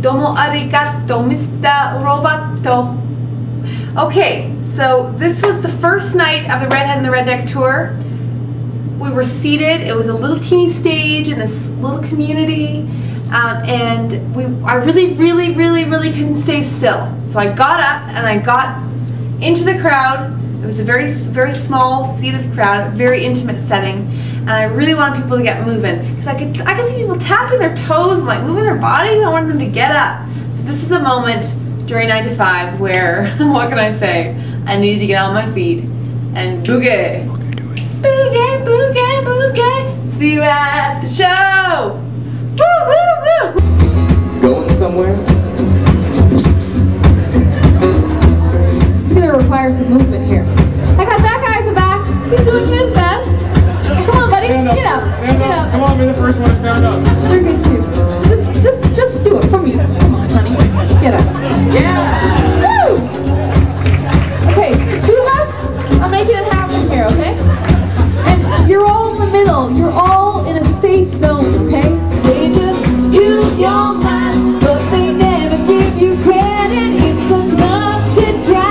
Domo arigato, Mr. Roboto. Okay, so this was the first night of the Redhead and the Redneck tour. We were seated. It was a little teeny stage in this little community, um, and we. I really, really, really, really couldn't stay still. So I got up and I got into the crowd. It was a very, very small seated crowd, very intimate setting, and I really wanted people to get moving because I could, I could see people tapping their toes and like moving their bodies. I wanted them to get up. So this is a moment during 9 to 5 where, what can I say? I needed to get on my feet and boogie. Boogie, boogie, boogie. See you at the show. Woo, woo, woo. Going somewhere? It's gonna require some movement here. You're good too. Just, just, just do it for me. Come on, honey. Get up. Yeah. Woo! Okay, two of us are making it happen here, okay? And you're all in the middle. You're all in a safe zone, okay? They just use your mind, but they never give you credit. It's enough to drive.